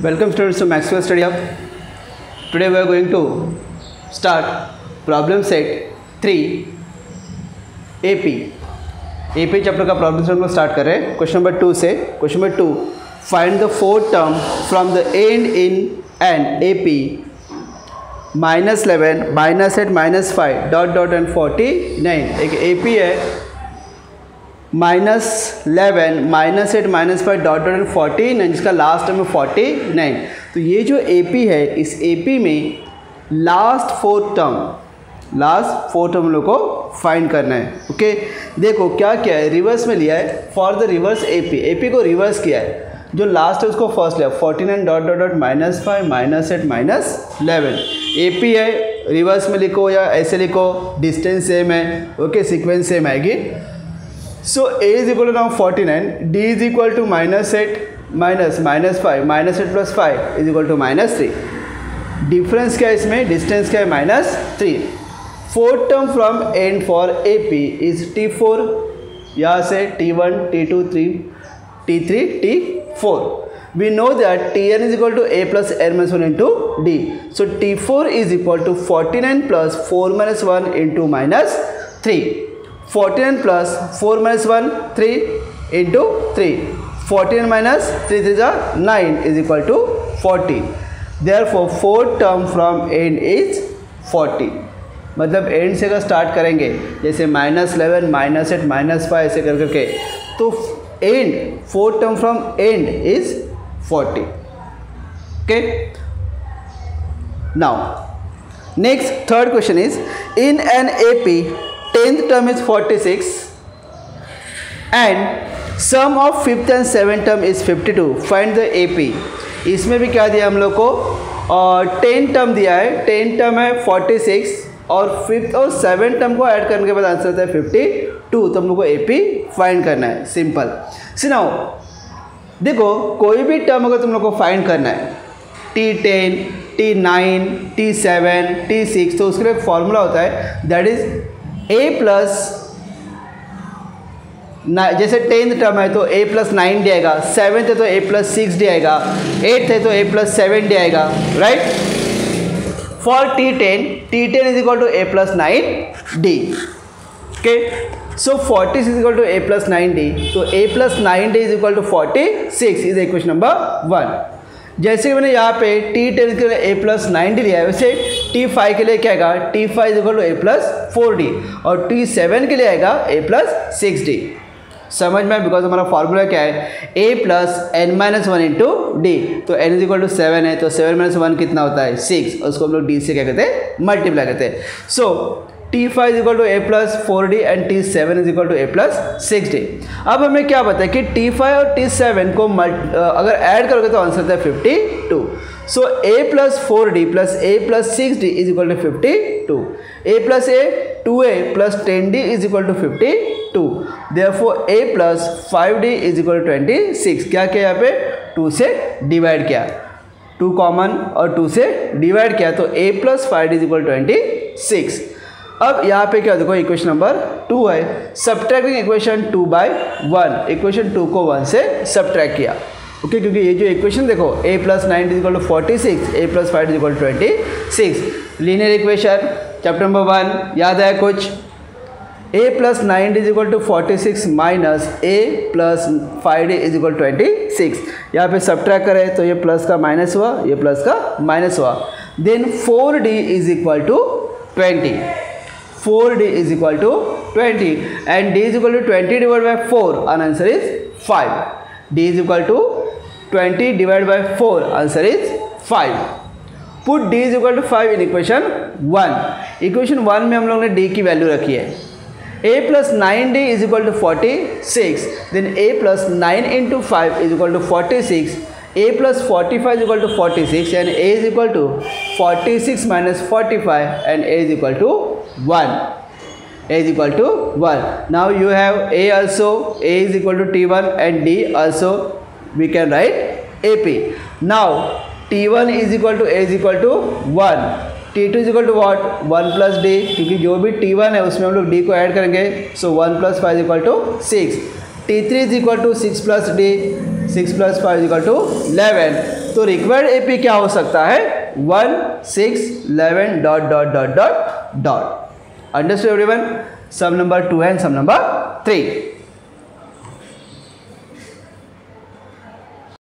Welcome students to Maxwell Study Hub. Today we are going to start problem set 3 AP. AP chapter का problem set हम लोग start कर रहे हैं question number two से question number two find the fourth term from the end in and A P minus eleven minus eight minus five dot dot and forty nine एक A P है minus eleven, minus eight, minus five, dot dot forty nine जिसका last है forty nine. तो ये जो A P है, इस A P में last four term last four term लोग को फाइंड करना है ओके देखो, क्या क्या है? रिवर्स में लिया है for the reverse A P A P को रिवर्स किया है। जो लास्ट है, उसको फ़र्स्ट लिया। Forty nine dot dot dot minus five, minus eight, minus eleven. A P है रिवर्स में लिखो या ऐसे लिखो डिस्टेंस सेम है ओके सीक्वेंस सेम आएगी। So A is equal to now 49, D is equal to minus 8 minus minus 5 minus 8 plus 5 is equal to minus three difference क्या है इसमें डिस्टेंस क्या है minus three fourth term from end for A P is T four यहाँ से T one T two three T three T four we know that tn is equal to a plus n minus 1 into d so t4 is equal to 49 plus 4 minus 1 into minus 3 fourteen plus four minus one, three into three. Fourteen minus three three ज़ा nine is equal to fourteen there four four term from end is fourteen मतलब end से अगर start करेंगे, जैसे minus eleven minus eight minus five ऐसे कर करके तो end four term from end is forty okay now next third question is in an A P tenth term is 46 and sum of fifth and seven term is 52 find the AP इसमें भी क्या दिया हम लोग को? और ten term दिया है. टेन टर्म है 46 और फिफ्थ और सेवन टर्म को ऐड करने के बाद आंसर आता है 52 तो हम लोग को एपी फाइंड करना है. सिंपल सुनाओ देखो, कोई भी टर्म अगर तुम लोग को फाइंड करना है T ten T nine T seven T six तो उसके लिए एक फॉर्मूला होता है दैट इज़ ए प्लस जैसे टेंथ टर्म है तो ए प्लस नाइन डी आएगा सेवेंथ है तो ए प्लस सिक्स डी आएगा एट्थ है तो ए प्लस सेवन डी आएगा right for T ten T ten is equal to A plus nine D okay so forty six equal to A plus nine D तो A plus nine D is equal to forty six is equation number one जैसे कि मैंने यहाँ पे T ten के लिए a plus ninety लिया है वैसे टी फाइव के लिए क्या आएगा? T five equal to A plus four D और टी सेवन के लिए आएगा ए प्लस सिक्स डी समझ में? बिकॉज़ हमारा फार्मूला क्या है? A plus N minus one into D तो N is equal to seven है तो सेवन माइनस वन कितना होता है? सिक्स उसको हम लोग डी से क्या कहते हैं? मल्टीप्लाई करते हैं। So so, T5 is equal to a plus four d and T seven is to a plus six d अब हमें क्या पता है कि T5 और टी सेवन को मल्ट अगर ऐड करोगे तो आंसर था 52 two so A plus four D plus A plus six D is equal to fifty two A plus A two A plus ten D is equal to fifty two therefore a plus five d is equal to twenty six क्या किया यहाँ पे? Two से divide किया। Two common और two से divide किया। तो a plus five d is equal twenty six अब यहाँ पे क्या देखो इक्वेशन नंबर टू है। Subtracting equation two by one equation two को वन से सब्ट्रैक्ट किया। ओके okay, क्योंकि ये जो इक्वेशन देखो a plus nine is equal to forty six a plus five is equal to twenty six linear equation chapter number one याद है कुछ? A plus nine is equal to forty six minus a plus five is equal twenty six यहाँ पे subtract करें तो ये plus का minus हुआ ये प्लस का माइनस हुआ। Then four D is equal to twenty 4d is equal to 20 and d is equal to 20 divided by 4 and answer is 5 d is equal to 20 divided by 4 answer is 5 put d is equal to 5 in equation 1 equation 1 में हम लोग ने d की value रखी है a plus 9d is equal to 46 then a plus 9 into 5 is equal to 46 a plus 45 is equal to 46 and a is equal to 46 minus 45 and a is equal to one A is equal to one now you have A also A is equal to T one and D also we can write A P now T one is equal to A is equal to one T two is equal to what one plus D क्योंकि जो भी t one है, उसमें हम लोग d को add करेंगे. So one plus five is equal to six T three is equal to six plus D six plus five is equal to eleven तो रिक्वायर्ड ए पी क्या हो सकता है? One six eleven dot dot dot dot dot understood everyone? Sum number 2 and sum number 3